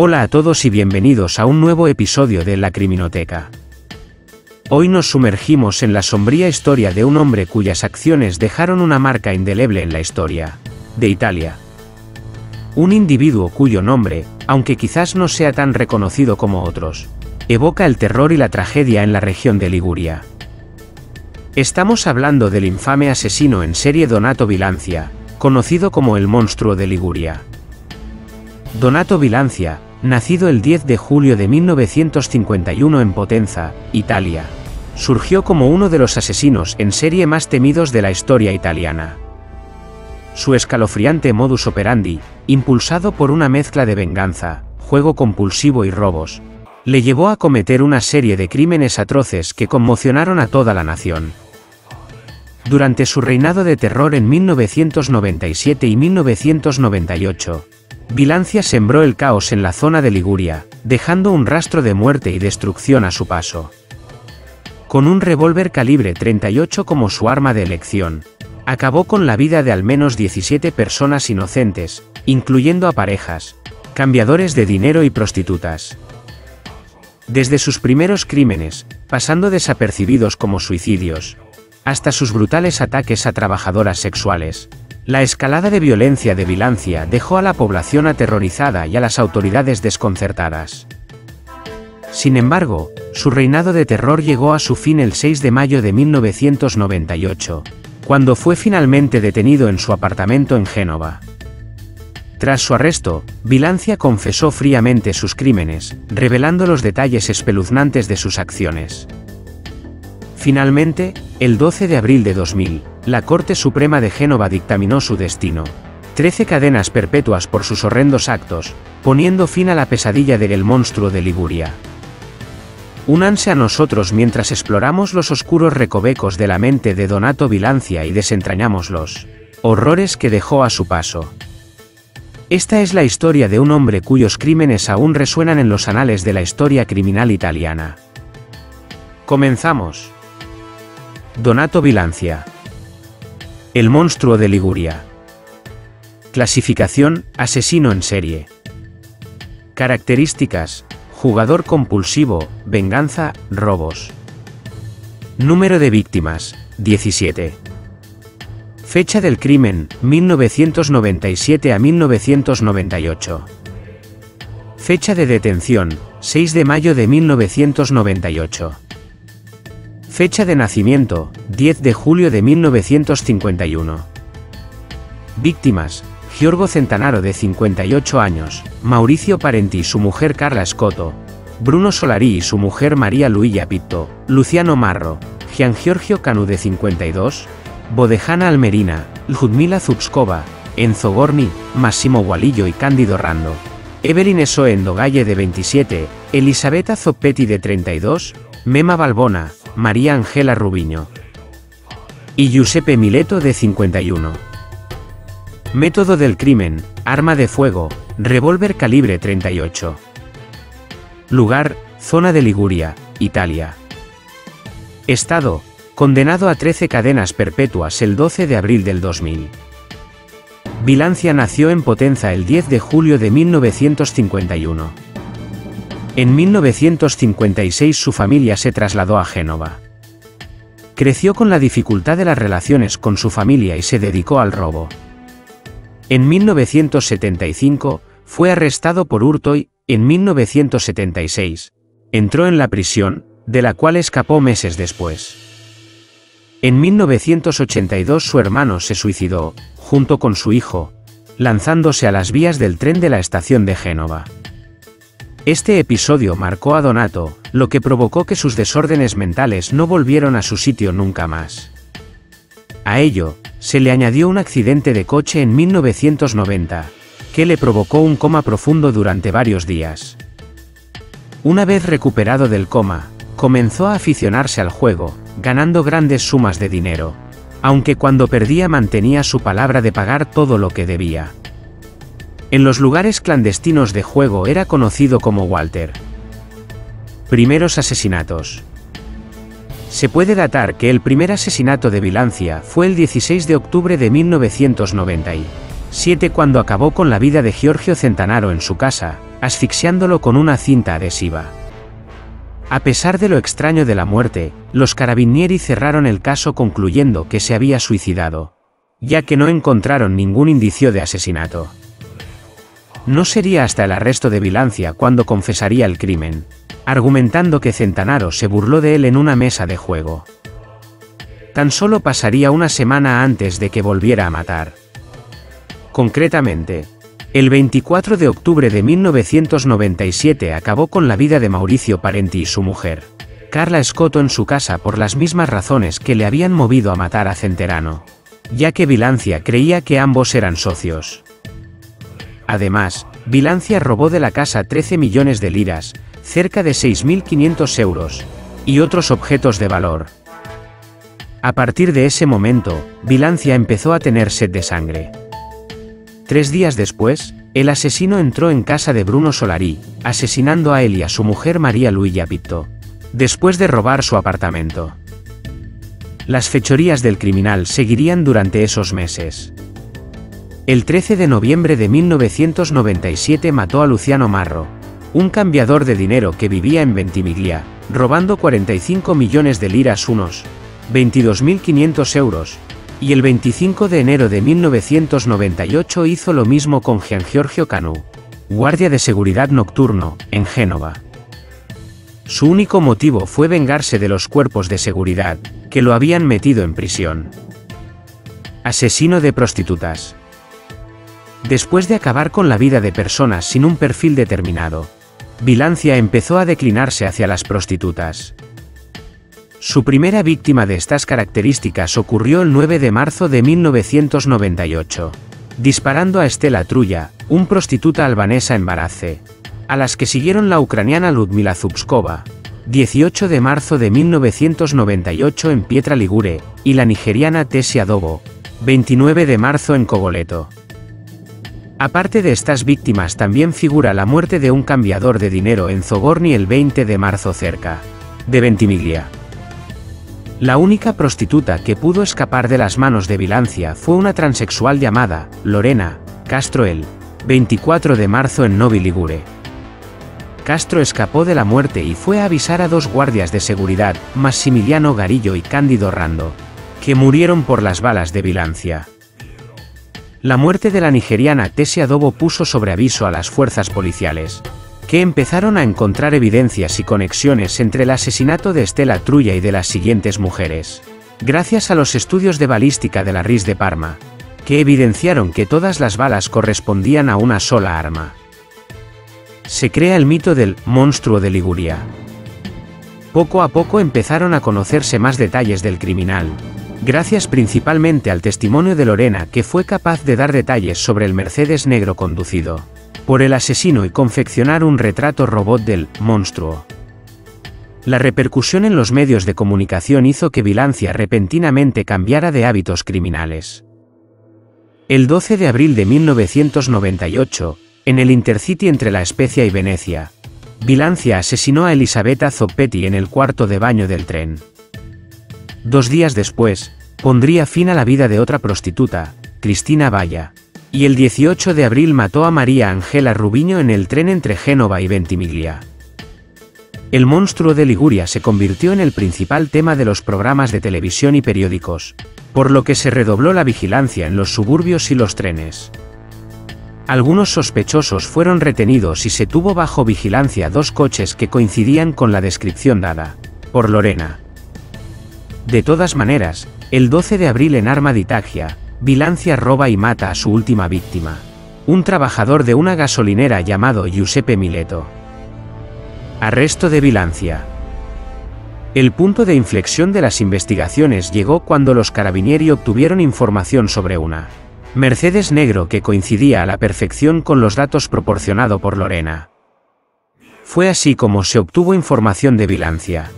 Hola a todos y bienvenidos a un nuevo episodio de La Criminoteca. Hoy nos sumergimos en la sombría historia de un hombre cuyas acciones dejaron una marca indeleble en la historia de Italia. Un individuo cuyo nombre, aunque quizás no sea tan reconocido como otros, evoca el terror y la tragedia en la región de Liguria. Estamos hablando del infame asesino en serie Donato Bilancia, conocido como el monstruo de Liguria. Donato Bilancia, nacido el 10 de julio de 1951 en Potenza, Italia, surgió como uno de los asesinos en serie más temidos de la historia italiana. Su escalofriante modus operandi, impulsado por una mezcla de venganza, juego compulsivo y robos, le llevó a cometer una serie de crímenes atroces que conmocionaron a toda la nación. Durante su reinado de terror en 1997 y 1998, Bilancia sembró el caos en la zona de Liguria, dejando un rastro de muerte y destrucción a su paso. Con un revólver calibre 38 como su arma de elección, acabó con la vida de al menos 17 personas inocentes, incluyendo a parejas, cambiadores de dinero y prostitutas. Desde sus primeros crímenes, pasando desapercibidos como suicidios, hasta sus brutales ataques a trabajadoras sexuales, la escalada de violencia de Bilancia dejó a la población aterrorizada y a las autoridades desconcertadas. Sin embargo, su reinado de terror llegó a su fin el 6 de mayo de 1998, cuando fue finalmente detenido en su apartamento en Génova. Tras su arresto, Bilancia confesó fríamente sus crímenes, revelando los detalles espeluznantes de sus acciones. Finalmente, el 12 de abril de 2000, la Corte Suprema de Génova dictaminó su destino. Trece cadenas perpetuas por sus horrendos actos, poniendo fin a la pesadilla del monstruo de Liguria. Únanse a nosotros mientras exploramos los oscuros recovecos de la mente de Donato Bilancia y desentrañamos los horrores que dejó a su paso. Esta es la historia de un hombre cuyos crímenes aún resuenan en los anales de la historia criminal italiana. Comenzamos. Donato Bilancia. El monstruo de Liguria. Clasificación, asesino en serie. Características, jugador compulsivo, venganza, robos. Número de víctimas, 17. Fecha del crimen, 1997 a 1998. Fecha de detención, 6 de mayo de 1998. Fecha de nacimiento, 10 de julio de 1951. Víctimas, Giorgo Centanaro de 58 años, Mauricio Parenti y su mujer Carla Scotto, Bruno Solari y su mujer María Luilla Pitto, Luciano Marro, Gian Giorgio Canu de 52, Bodejana Almerina, Ludmila Zubskova, Enzo Gorni, Massimo Gualillo y Cándido Rando. Evelyn Esoe Endogalle de 27, Elisabetta Zoppetti de 32, Mema Balbona, María Ángela Rubiño. Y Giuseppe Mileto de 51. Método del crimen, arma de fuego, revólver calibre 38. Lugar, zona de Liguria, Italia. Estado, condenado a 13 cadenas perpetuas el 12 de abril del 2000. Bilancia nació en Potenza el 10 de julio de 1951. En 1956 su familia se trasladó a Génova. Creció con la dificultad de las relaciones con su familia y se dedicó al robo. En 1975, fue arrestado por hurto y, en 1976, entró en la prisión, de la cual escapó meses después. En 1982 su hermano se suicidó, junto con su hijo, lanzándose a las vías del tren de la estación de Génova. Este episodio marcó a Donato, lo que provocó que sus desórdenes mentales no volvieron a su sitio nunca más. A ello, se le añadió un accidente de coche en 1990, que le provocó un coma profundo durante varios días. Una vez recuperado del coma, comenzó a aficionarse al juego, ganando grandes sumas de dinero, aunque cuando perdía mantenía su palabra de pagar todo lo que debía. En los lugares clandestinos de juego era conocido como Walter. Primeros asesinatos. Se puede datar que el primer asesinato de Bilancia fue el 16 de octubre de 1997 cuando acabó con la vida de Giorgio Centanaro en su casa, asfixiándolo con una cinta adhesiva. A pesar de lo extraño de la muerte, los carabinieri cerraron el caso concluyendo que se había suicidado, ya que no encontraron ningún indicio de asesinato. No sería hasta el arresto de Vilancia cuando confesaría el crimen, argumentando que Centanaro se burló de él en una mesa de juego. Tan solo pasaría una semana antes de que volviera a matar. Concretamente, el 24 de octubre de 1997 acabó con la vida de Mauricio Parenti y su mujer, Carla Escoto en su casa por las mismas razones que le habían movido a matar a Centerano, ya que Vilancia creía que ambos eran socios. Además, Vilancia robó de la casa 13 millones de liras, cerca de 6.500 euros, y otros objetos de valor. A partir de ese momento, Vilancia empezó a tener sed de sangre. Tres días después, el asesino entró en casa de Bruno Solari, asesinando a él y a su mujer María Luilla Pitto, después de robar su apartamento. Las fechorías del criminal seguirían durante esos meses. El 13 de noviembre de 1997 mató a Luciano Marro, un cambiador de dinero que vivía en Ventimiglia, robando 45 millones de liras unos 22.500 euros, y el 25 de enero de 1998 hizo lo mismo con Gian Giorgio Canu, guardia de seguridad nocturno, en Génova. Su único motivo fue vengarse de los cuerpos de seguridad, que lo habían metido en prisión. Asesino de prostitutas. Después de acabar con la vida de personas sin un perfil determinado, Vilancia empezó a declinarse hacia las prostitutas. Su primera víctima de estas características ocurrió el 9 de marzo de 1998, disparando a Estela Trulla, un prostituta albanesa en a las que siguieron la ucraniana Ludmila Zubskova, 18 de marzo de 1998 en Pietra Ligure, y la nigeriana Tessia Dobo, 29 de marzo en Cogoleto. Aparte de estas víctimas también figura la muerte de un cambiador de dinero en Zogorni el 20 de marzo cerca de Ventimiglia. La única prostituta que pudo escapar de las manos de Vilancia fue una transexual llamada Lorena Castro el 24 de marzo en Novi Ligure. Castro escapó de la muerte y fue a avisar a dos guardias de seguridad, Massimiliano Garillo y Cándido Rando, que murieron por las balas de Vilancia. La muerte de la nigeriana Tessia Dobo puso sobre aviso a las fuerzas policiales, que empezaron a encontrar evidencias y conexiones entre el asesinato de Estela Trulla y de las siguientes mujeres. Gracias a los estudios de balística de la RIS de Parma, que evidenciaron que todas las balas correspondían a una sola arma. Se crea el mito del monstruo de Liguria. Poco a poco empezaron a conocerse más detalles del criminal, gracias principalmente al testimonio de Lorena que fue capaz de dar detalles sobre el Mercedes negro conducido por el asesino y confeccionar un retrato robot del monstruo. La repercusión en los medios de comunicación hizo que Vilancia repentinamente cambiara de hábitos criminales. El 12 de abril de 1998, en el Intercity entre La Especia y Venecia, Vilancia asesinó a Elisabetta Zoppetti en el cuarto de baño del tren. Dos días después, pondría fin a la vida de otra prostituta, Cristina Valla, y el 18 de abril mató a María Ángela Rubiño en el tren entre Génova y Ventimiglia. El monstruo de Liguria se convirtió en el principal tema de los programas de televisión y periódicos, por lo que se redobló la vigilancia en los suburbios y los trenes. Algunos sospechosos fueron retenidos y se tuvo bajo vigilancia dos coches que coincidían con la descripción dada por Lorena. De todas maneras, el 12 de abril en Arma d'Itagia, Vilancia roba y mata a su última víctima. Un trabajador de una gasolinera llamado Giuseppe Mileto. Arresto de Vilancia. El punto de inflexión de las investigaciones llegó cuando los carabinieri obtuvieron información sobre una Mercedes negro que coincidía a la perfección con los datos proporcionados por Lorena. Fue así como se obtuvo información de Vilancia.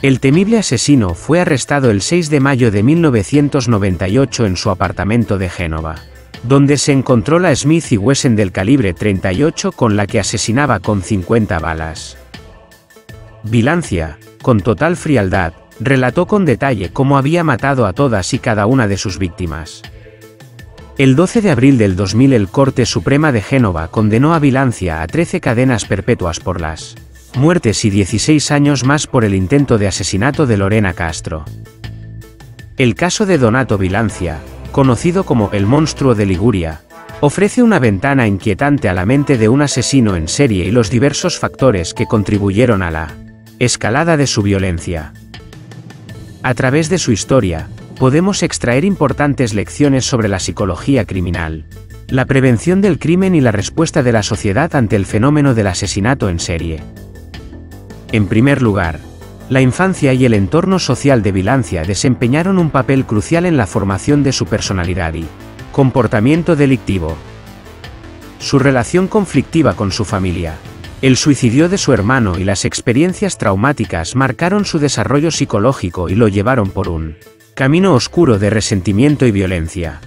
El temible asesino fue arrestado el 6 de mayo de 1998 en su apartamento de Génova, donde se encontró la Smith y Wesson del calibre 38 con la que asesinaba con 50 balas. Vilancia, con total frialdad, relató con detalle cómo había matado a todas y cada una de sus víctimas. El 12 de abril del 2000 el Corte Suprema de Génova condenó a Vilancia a 13 cadenas perpetuas por las muertes y 16 años más por el intento de asesinato de Lorena Castro. El caso de Donato Vilancia, conocido como el monstruo de Liguria, ofrece una ventana inquietante a la mente de un asesino en serie y los diversos factores que contribuyeron a la escalada de su violencia. A través de su historia, podemos extraer importantes lecciones sobre la psicología criminal, la prevención del crimen y la respuesta de la sociedad ante el fenómeno del asesinato en serie. En primer lugar, la infancia y el entorno social de Vilancia desempeñaron un papel crucial en la formación de su personalidad y comportamiento delictivo. Su relación conflictiva con su familia, el suicidio de su hermano y las experiencias traumáticas marcaron su desarrollo psicológico y lo llevaron por un camino oscuro de resentimiento y violencia.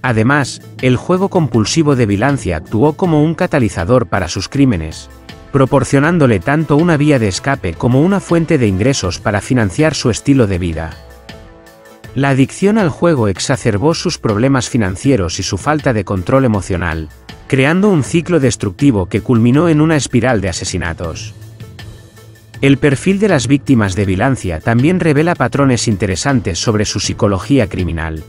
Además, el juego compulsivo de Vilancia actuó como un catalizador para sus crímenes, proporcionándole tanto una vía de escape como una fuente de ingresos para financiar su estilo de vida. La adicción al juego exacerbó sus problemas financieros y su falta de control emocional, creando un ciclo destructivo que culminó en una espiral de asesinatos. El perfil de las víctimas de Vilancia también revela patrones interesantes sobre su psicología criminal.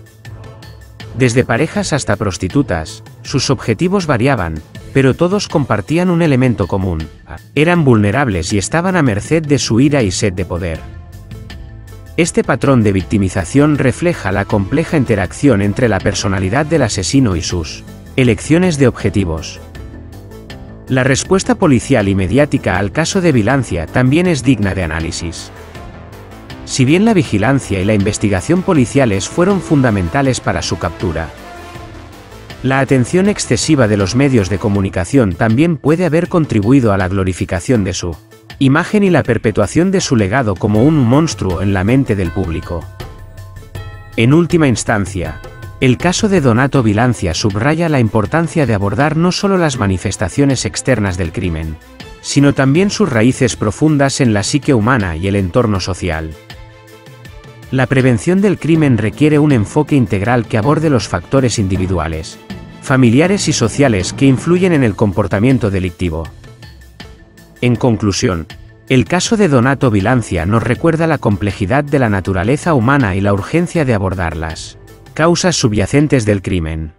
Desde parejas hasta prostitutas, sus objetivos variaban, pero todos compartían un elemento común. Eran vulnerables y estaban a merced de su ira y sed de poder. Este patrón de victimización refleja la compleja interacción entre la personalidad del asesino y sus elecciones de objetivos. La respuesta policial y mediática al caso de Vilancia también es digna de análisis. Si bien la vigilancia y la investigación policiales fueron fundamentales para su captura, la atención excesiva de los medios de comunicación también puede haber contribuido a la glorificación de su imagen y la perpetuación de su legado como un monstruo en la mente del público. En última instancia, el caso de Donato Vilancia subraya la importancia de abordar no solo las manifestaciones externas del crimen, sino también sus raíces profundas en la psique humana y el entorno social. La prevención del crimen requiere un enfoque integral que aborde los factores individuales, familiares y sociales que influyen en el comportamiento delictivo. En conclusión, el caso de Donato Vilancia nos recuerda la complejidad de la naturaleza humana y la urgencia de abordarlas causas subyacentes del crimen.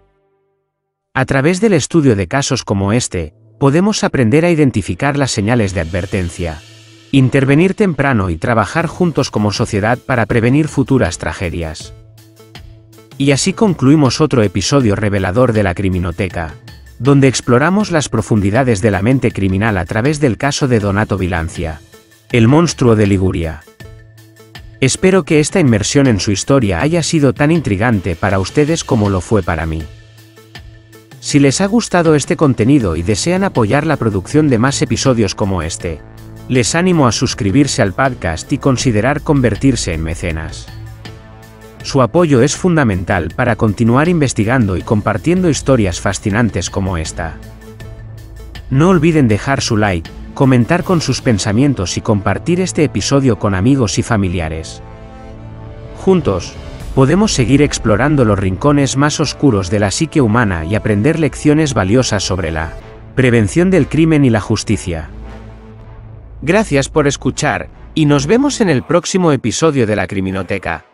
A través del estudio de casos como este, podemos aprender a identificar las señales de advertencia, intervenir temprano y trabajar juntos como sociedad para prevenir futuras tragedias. Y así concluimos otro episodio revelador de la Criminoteca, donde exploramos las profundidades de la mente criminal a través del caso de Donato Vilancia, el monstruo de Liguria. Espero que esta inmersión en su historia haya sido tan intrigante para ustedes como lo fue para mí. Si les ha gustado este contenido y desean apoyar la producción de más episodios como este, les animo a suscribirse al podcast y considerar convertirse en mecenas. Su apoyo es fundamental para continuar investigando y compartiendo historias fascinantes como esta. No olviden dejar su like, comentar con sus pensamientos y compartir este episodio con amigos y familiares. Juntos, podemos seguir explorando los rincones más oscuros de la psique humana y aprender lecciones valiosas sobre la prevención del crimen y la justicia. Gracias por escuchar, y nos vemos en el próximo episodio de la Criminoteca.